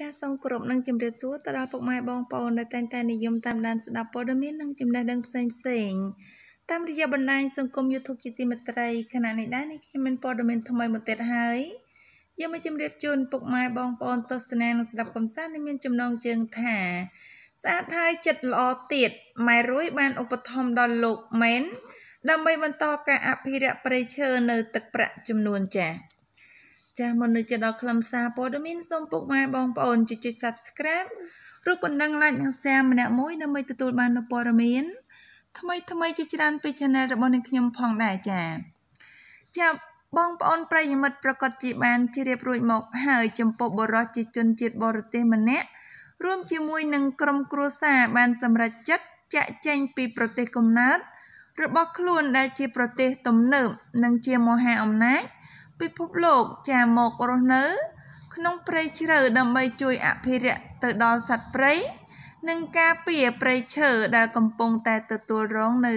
ចាសសូមគោរពនិងជម្រាបសួរទៅដល់ពុកម៉ែបងប្អូនដែលតែងតែនិយមតាមដានស្ដាប់ព័ត៌មាននិងចំណេះដឹងផ្សេងផ្សេងតាមរយៈបណ្ដាញសង្គម YouTube ជាទីមេត្រីខណៈនេះដែរនេះខ្ញុំមានព័ត៌មានថ្មីមកទៀតហើយយកមកជម្រាបជូនពុកម៉ែបងប្អូនទស្សនានិងស្ដាប់កំសាន្តដែលមានចំណងជើងថាស្អាតហើយចិត្តល្អទៀតម៉ែរួយបានឧបត្ថម្ភដល់លោកមែនដើម្បីបន្តការអភិរក្សព្រៃឈើនៅទឹកប្រាក់ចំនួនចាស់ ចាស់មុននឹងទៅដល់ខ្លឹមសារព័ត៌មានសូមពុកម៉ែបងប្អូនជួយចុច Subscribe រូបបណ្ដឹង like និង share ម្នាក់មួយដើម្បីទទួលបាននូវព័ត៌មានថ្មីថ្មីជាច្រើនពី Channel របស់នាងខ្ញុំផងដែរចា៎ចាបងប្អូនប្រិយមិត្តប្រកាសជាបានជ្រាបរួចមកហើយចំពោះបរិសុទ្ធជាជនជាតិបរទេសម្នាក់រួមជាមួយនឹងក្រុមគ្រួសារបានសម្រេចចិត្តចាក់ចែងពីប្រទេសកំណើតរបស់ខ្លួនដែលជាប្រទេសទំនើបនិងជាមហាអំណាច ពិភពលោកចាមករស់នៅ ក្នុងព្រៃជ្រៅដើម្បីជួយអភិរក្សទៅដល់សត្វព្រៃនិងការពារព្រៃឈើដែលកំពុងតែទទួលរងនៅ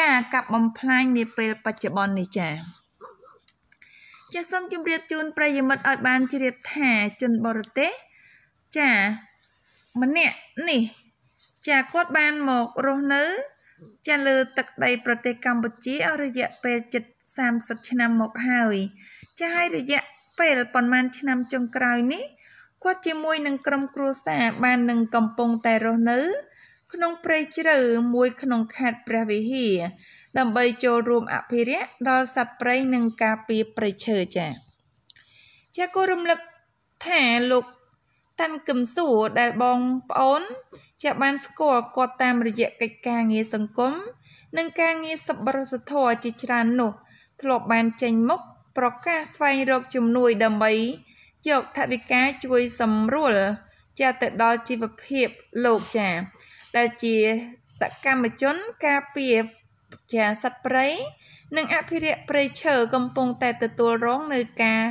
ការកាប់បំផ្លាញនាពេលបច្ចុប្បន្ននេះចា៎ចាសសូមជម្រាបជូនប្រិយមិត្តឲ្យបានជ្រាបថាជនបរទេសចាម្នាក់នេះចាគាត់បានមករស់នៅ ចាលើទឹកដីប្រទេសកម្ពុជាអស់រយៈពេលជិត 30ឆ្នាំមកហើយចាហើយរយៈពេលប្រហែលឆ្នាំចុងក្រោយនេះគាត់ជាមួយនឹងក្រុមគ្រួសារបាននឹងកំពុងតែរស់នៅ ក្នុងព្រៃជ្រៅមួយក្នុងខេត្តព្រះវិហារដើម្បីចូលរួមអភិរក្សដល់សត្វព្រៃនិងការពារព្រៃឈើចា៎ចាគូរំលឹកថាលោកតាន់កឹមសួរដែលបងប្អូន ជាបានស្គាល់គាត់តាមរយៈកិច្ចការងារសង្គមនិងការងារសប្បុរសធម៌ជាច្រើននោះ ធ្លាប់បានចេញមុខប្រកាសស្វែងរកជំនួយដើម្បីយកថវិកាជួយសម្រួលចាទៅដល់ជីវភាពលោកចាដែលជាសកម្មជនការពារចាសត្វព្រៃនិងអភិរក្សព្រៃឈើកំពុងតែទទួលរងនៅការ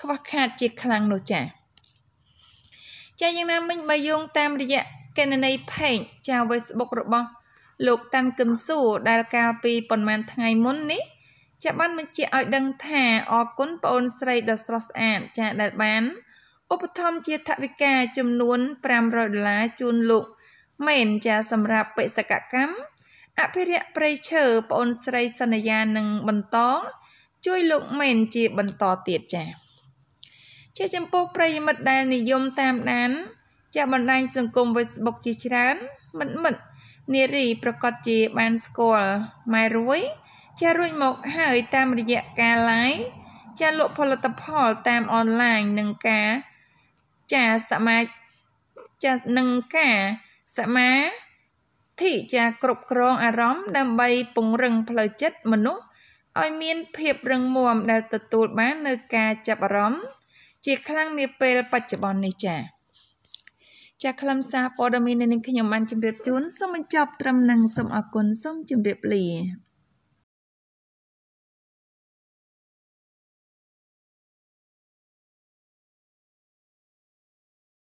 ខ្វះខាតជាខ្លាំងនោះចាចាយ៉ាងណាមិញបើយោងតាមរយៈកណនី page ចា Facebook របស់លោកតាន់កឹមស៊ូដែលកាលពីប្រហែលថ្ងៃមុននេះ ចាបានបញ្ជាក់ឲ្យដឹងថាអរគុណប្អូនស្រីដ៏ស្រស់ស្អាតចាដែលបានឧបត្ថម្ភជាថវិកាចំនួន500ដុល្លារជូនលោកមែនចាសម្រាប់បេសកកម្មអភិរក្សព្រៃឈើប្អូនស្រីសន្យានឹងបន្តជួយលោកមែនជាបន្តទៀតចាជាចំពោះប្រិយមិត្តដែលនិយមតាមដានចាបណ្ដាញសង្គម Facebook ជាច្រើនមិត្តមិត្តនារីប្រកាសជាបានស្គាល់ម៉ែរួយ ចារួចមកហើយតាមរយៈការ live ចាលក់ផលិតផលតាមអនឡាញនឹងការចាសមាចានឹងការសមាធិចាគ្រប់គ្រងអារម្មណ៍ដើម្បីពង្រឹងផ្លូវចិត្តមនុស្សឲ្យមានភាពរឹងមាំដែលទទួលបាននៅការចាប់អារម្មណ៍ជាខ្លាំងនាពេលបច្ចុប្បន្ននេះចា៎ចាខ្លឹមសារព័ត៌មាននេះខ្ញុំបានជម្រាបជូនសូមបញ្ចប់ត្រឹមនឹងសូមអរគុណសូមជម្រាបលា